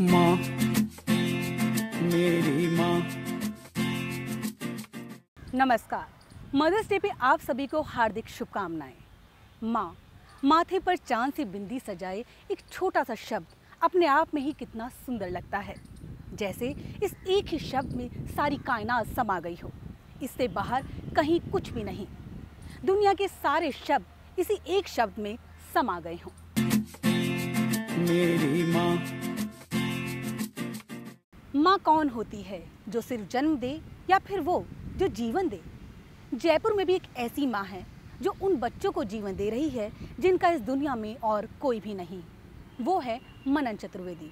माँ मेरी माँ। नमस्कार। मदर्स डे पे आप सभी को हार्दिक शुभकामनाएँ। माँ माथे पर चाँद से बिंदी सजाए एक छोटा सा शब्द अपने आप में ही कितना सुंदर लगता है। जैसे इस एक ही शब्द में सारी कायनात समा गई हो। इससे बाहर कहीं कुछ भी नहीं। दुनिया के सारे शब्द इसी एक शब्द में समा गए हों। मेरी माँ माँ कौन होती है जो सिर्फ़ जन्म दे या फिर वो जो जीवन दे? जयपुर में भी एक ऐसी माँ है जो उन बच्चों को जीवन दे रही है जिनका इस दुनिया में और कोई भी नहीं। वो है मनन चतुर्वेदी।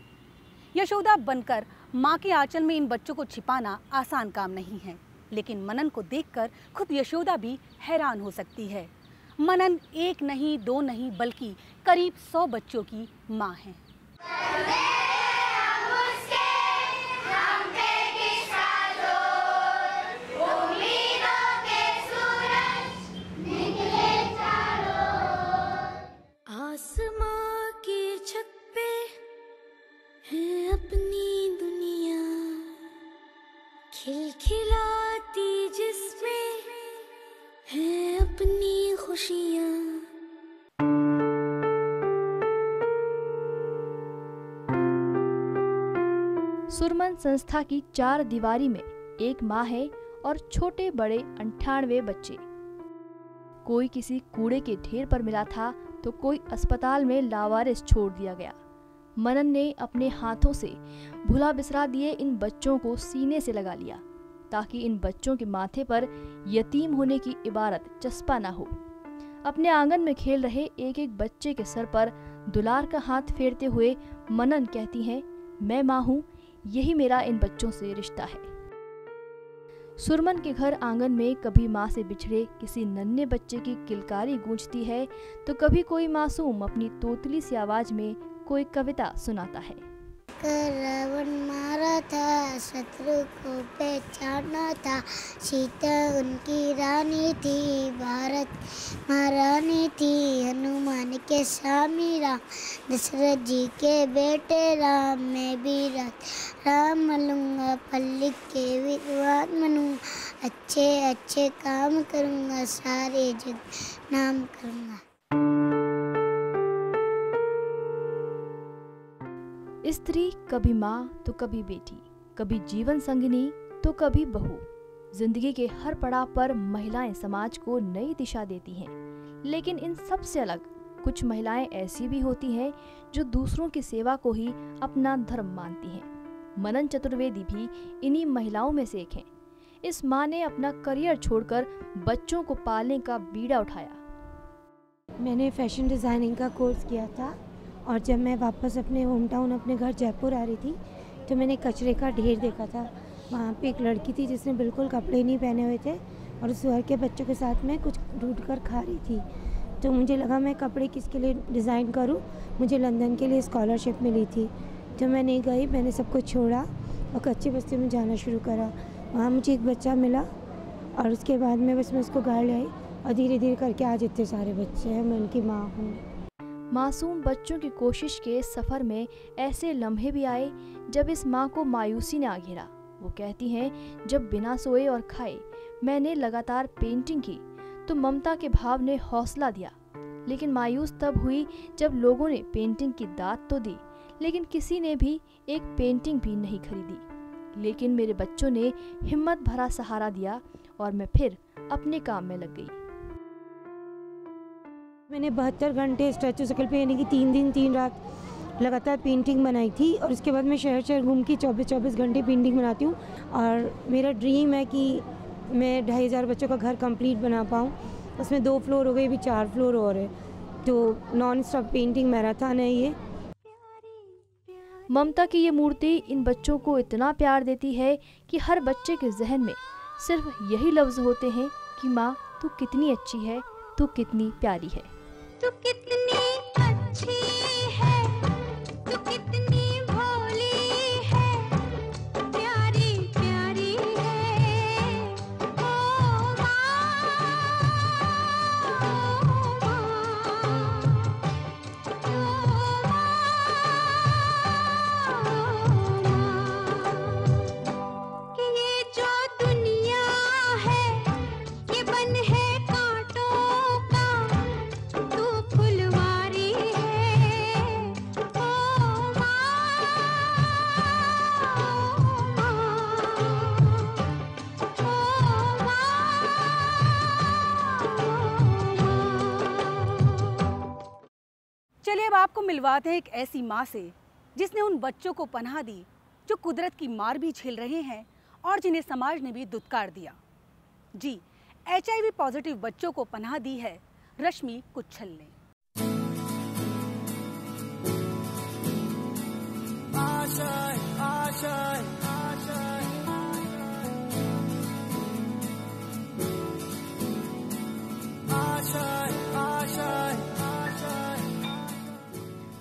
यशोदा बनकर माँ के आंचल में इन बच्चों को छिपाना आसान काम नहीं है, लेकिन मनन को देखकर खुद यशोदा भी हैरान हो सकती है। मनन एक नहीं, दो नहीं, बल्कि करीब सौ बच्चों की माँ है। खिलखिलाती जिसमें है अपनी खुशियाँ। सुरमन संस्था की चार दीवारी में एक माँ है और छोटे बड़े अंठानवे बच्चे। कोई किसी कूड़े के ढेर पर मिला था तो कोई अस्पताल में लावारिस छोड़ दिया गया। मनन ने अपने हाथों से भुला बिसरा दिए इन बच्चों को सीने से लगा लिया, ताकि इन बच्चों के माथे पर यतीम होने की इबारत चस्पा ना हो। अपने आँगन में खेल रहे एक एक बच्चे के सर पर दुलार का हाथ फेरते हुए मनन कहती हैं, मैं माँ हूँ, यही मेरा इन बच्चों से रिश्ता है। सुरमन के घर आँगन में कभी माँ से बिछड़े किसी नन्हे बच्चे की किलकारी गूंजती है तो कभी कोई मासूम अपनी तोतली सी आवाज़ में कोई कविता सुनाता है। रावण मारा था, शत्रु को पहचाना था। सीता उनकी रानी थी, भारत महारानी थी। हनुमान के स्वामी राम, दशरथ जी के बेटे राम। मैं भी रात, राम मलूँगा पल्ली के विद्वान बनूँगा। अच्छे अच्छे काम करूँगा, सारे जग नाम करूँगा। स्त्री कभी माँ तो कभी बेटी, कभी जीवन संगिनी तो कभी बहू। ज़िंदगी के हर पड़ाव पर महिलाएँ समाज को नई दिशा देती हैं। लेकिन इन सबसे अलग कुछ महिलाएँ ऐसी भी होती हैं जो दूसरों की सेवा को ही अपना धर्म मानती हैं। मनन चतुर्वेदी भी इन्हीं महिलाओं में से एक हैं। इस माँ ने अपना करियर छोड़कर बच्चों को पालने का बीड़ा उठाया। मैंने फ़ैशन डिज़ाइनिंग का कोर्स किया था। और जब मैं वापस अपने होम टाउन अपने घर जयपुर आ रही थी तो मैंने कचरे का ढेर देखा था। वहाँ पे एक लड़की थी जिसने बिल्कुल कपड़े नहीं पहने हुए थे और उस घर के बच्चों के साथ में कुछ ढूंढ कर खा रही थी। तो मुझे लगा मैं कपड़े किसके लिए डिज़ाइन करूँ? मुझे लंदन के लिए स्कॉलरशिप मिली थी। तो मैं नहीं गई, मैंने सब कुछ छोड़ा और कच्चे बस्ते में जाना शुरू करा। वहाँ मुझे एक बच्चा मिला और उसके बाद में बस मैं उसको ले आई और धीरे धीरे करके आज इतने सारे बच्चे हैं, मैं उनकी माँ हूँ। मासूम बच्चों की कोशिश के सफ़र में ऐसे लम्हे भी आए जब इस माँ को मायूसी ने आ घेरा। वो कहती हैं, जब बिना सोए और खाए मैंने लगातार पेंटिंग की तो ममता के भाव ने हौसला दिया। लेकिन मायूस तब हुई जब लोगों ने पेंटिंग की दात तो दी, लेकिन किसी ने भी एक पेंटिंग भी नहीं खरीदी। लेकिन मेरे बच्चों ने हिम्मत भरा सहारा दिया और मैं फिर अपने काम में लग गई। मैंने बहत्तर घंटे स्टैचू सकल पे, यानी कि तीन दिन, तीन रात लगातार पेंटिंग बनाई थी और उसके बाद मैं शहर शहर घूम के चौबीस चौबीस घंटे पेंटिंग बनाती हूँ। और मेरा ड्रीम है कि मैं ढाई हज़ार बच्चों का घर कंप्लीट बना पाऊँ। उसमें दो फ्लोर हो गए, अभी चार फ्लोर और है। तो नॉन स्टॉप पेंटिंग मैराथन है ये। ममता की ये मूर्ति इन बच्चों को इतना प्यार देती है कि हर बच्चे के जहन में सिर्फ़ यही लफ्ज होते हैं कि माँ, तू कितनी अच्छी है, तू कितनी प्यारी है। तू कितनी अब आपको मिलवाते हैं एक ऐसी माँ से, जिसने उन बच्चों को पनाह दी, जो कुदरत की मार भी झेल रहे हैं और जिन्हें समाज ने भी दुत्कार दिया। जी एच पॉजिटिव बच्चों को पनाह दी है रश्मि कुच्छल ने।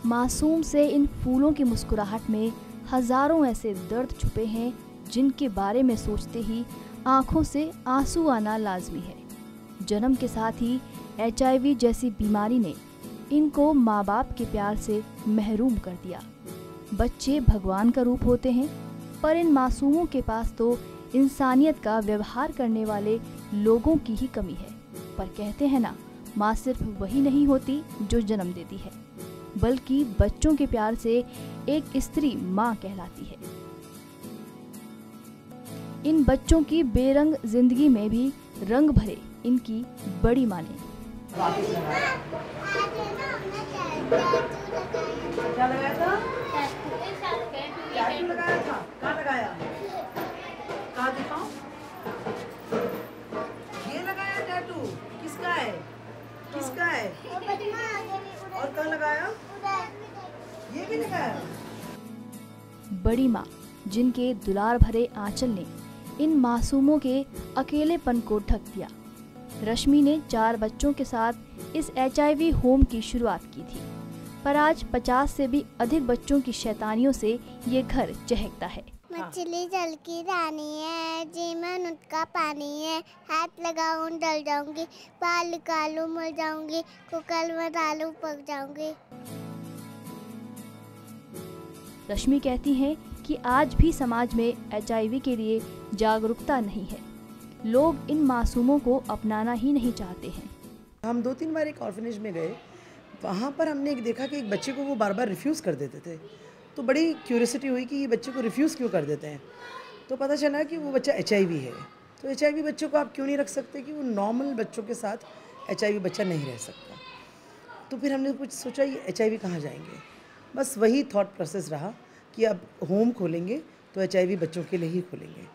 मासूम से इन फूलों की मुस्कुराहट में हज़ारों ऐसे दर्द छुपे हैं, जिनके बारे में सोचते ही आँखों से आँसू आना लाजमी है। जन्म के साथ ही एचआईवी जैसी बीमारी ने इनको माँ बाप के प्यार से महरूम कर दिया। बच्चे भगवान का रूप होते हैं, पर इन मासूमों के पास तो इंसानियत का व्यवहार करने वाले लोगों की ही कमी है। पर कहते हैं ना, माँ सिर्फ़ वही नहीं होती जो जन्म देती है। बल्कि बच्चों के प्यार से एक स्त्री माँ कहलाती है। इन बच्चों की बेरंग ज़िंदगी में भी रंग भरे इनकी बड़ी माने। क्या लगाया था? टैटू लगाया? था कहाँ लगाया कहाँ दिखाओ ये लगाया टैटू। किसका है? किसका है? और लगाया? ये भी लगाया? बड़ी माँ, जिनके दुलार भरे आंचल ने इन मासूमों के अकेलेपन को ढक दिया। रश्मि ने चार बच्चों के साथ इस एचआईवी होम की शुरुआत की थी, पर आज 50 से भी अधिक बच्चों की शैतानियों से ये घर चहकता है। मछली जल की रानी है जीवन उसका पानी है। हाथ लगाऊँ डल जाऊँगी बाल निकालूं मर जाऊँगी कुकर में डालूं पक जाऊँगी। रश्मि कहती हैं कि आज भी समाज में एचआईवी के लिए जागरूकता नहीं है। लोग इन मासूमों को अपनाना ही नहीं चाहते हैं। हम दो तीन बार एक ऑर्फनेज में गए। वहाँ पर हमने एक देखा कि एक बच्चे को वो बार बार रिफ्यूज़ कर देते थे। तो बड़ी क्यूरियोसिटी हुई कि ये बच्चे को रिफ्यूज़ क्यों कर देते हैं? तो पता चला कि वो बच्चा एचआईवी है। तो एचआईवी बच्चों को आप क्यों नहीं रख सकते कि वो नॉर्मल बच्चों के साथ एचआईवी बच्चा नहीं रह सकता? तो फिर हमने कुछ सोचा, ये एच कहाँ जाएँगे? बस वही थॉट प्रोसेस रहा कि अब होम खोलेंगे तो एचआईवी बच्चों के लिए ही खोलेंगे।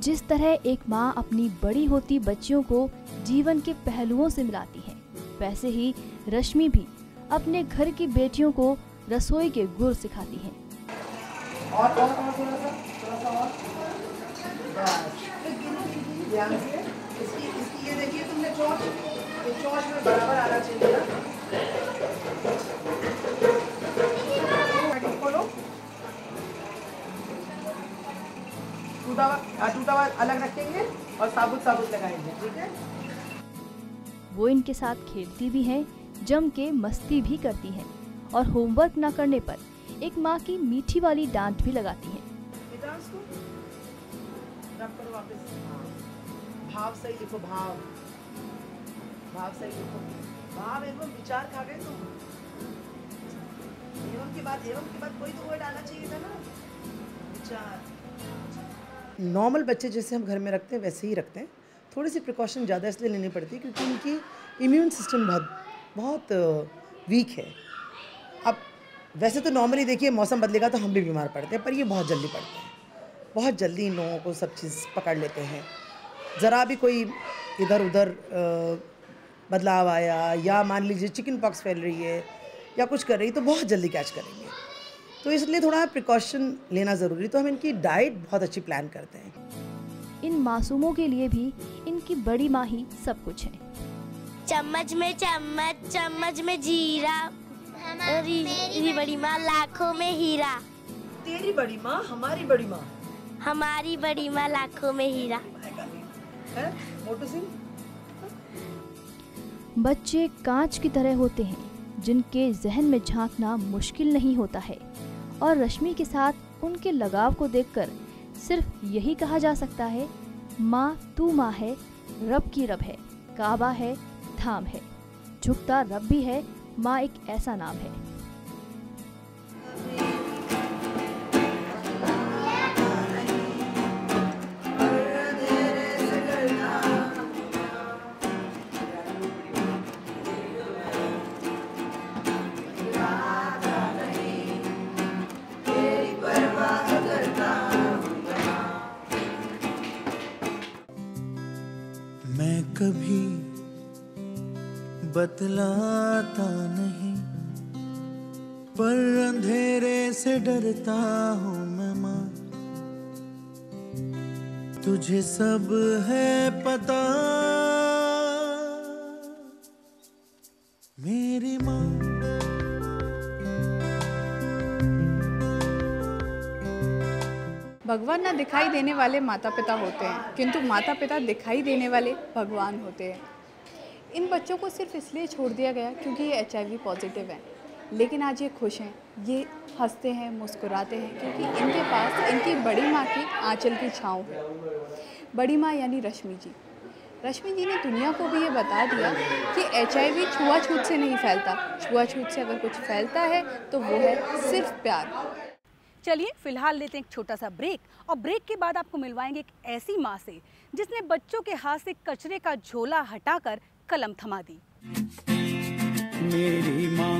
जिस तरह एक माँ अपनी बड़ी होती बच्चियों को जीवन के पहलुओं से मिलाती है, वैसे ही रश्मि भी अपने घर की बेटियों को रसोई के गुर सिखाती हैं और अलग रखेंगे और साबुत साबुत लगाएँगे ठीक है। वो इनके साथ खेलती भी हैं, जम के मस्ती भी करती हैं। और होमवर्क न करने पर एक माँ की मीठी वाली डांट भी लगाती हैं। बेटा उसको रब करो वापस। हाँ। भाव सही लिखो भाव। भाव सही लिखो। भाव एवं विचार खा गए तुम। एवं के बाद एवं के बाद कोई तो वर्ड आना चाहिए था ना? विचार। नॉर्मल बच्चे जैसे हम घर में रखते हैं वैसे ही रखते हैं। थोड़ी सी प्रिकॉशन ज़्यादा इसलिए लेनी पड़ती है क्योंकि उनकी इम्यून सिस्टम बहुत बहुत वीक है। वैसे तो नॉर्मली देखिए मौसम बदलेगा तो हम भी बीमार पड़ते हैं पर ये बहुत जल्दी पड़ते हैं। बहुत जल्दी इन लोगों को सब चीज़ पकड़ लेते हैं। ज़रा भी कोई इधर उधर बदलाव आया या मान लीजिए चिकन पॉक्स फैल रही है या कुछ कर रही है तो बहुत जल्दी कैच करेंगे। तो इसलिए थोड़ा प्रिकॉशन लेना ज़रूरी तो हम इनकी डाइट बहुत अच्छी प्लान करते हैं। इन मासूमों के लिए भी इनकी बड़ी माँ ही सब कुछ है। चम्मच में चम्मच चम्मच में जीरा। बड़ी माँ लाखों में हीरा। तेरी बड़ी माँ हमारी बड़ी माँ। हमारी बड़ी माँ लाखों में हीरा। है? मोटू सिंह? बच्चे कांच की तरह होते हैं जिनके जहन में झांकना मुश्किल नहीं होता है। और रश्मि के साथ उनके लगाव को देखकर सिर्फ़ यही कहा जा सकता है माँ तू माँ है रब की रब है काबा है धाम है। झुकता रब भी है माँ एक ऐसा नाम है। मैं कभी बतलाता नहीं, पर अंधेरे से डरता हूँ मैं माँ। तुझे सब है पता। मेरी माँ। भगवान ना दिखाई देने वाले माता पिता होते हैं, किंतु माता पिता दिखाई देने वाले भगवान होते हैं। इन बच्चों को सिर्फ़ इसलिए छोड़ दिया गया क्योंकि ये एचआईवी पॉजिटिव हैं। लेकिन आज ये खुश हैं, ये हँसते हैं, मुस्कुराते हैं क्योंकि इनके पास, इनकी बड़ी माँ की आंचल की छाँव है। बड़ी माँ यानी रश्मि जी। रश्मि जी ने दुनिया को भी ये बता दिया कि एच आई छुआछूत से नहीं फैलता। छुआछूत से अगर कुछ फैलता है तो वो है सिर्फ़ प्यार। चलिए, फ़िलहाल लेते हैं एक छोटा सा ब्रेक और ब्रेक के बाद आपको मिलवाएँगे एक ऐसी माँ से, जिसने बच्चों के हाथ से कचरे का झोला हटाकर कलम थमा दी। मेरी माँ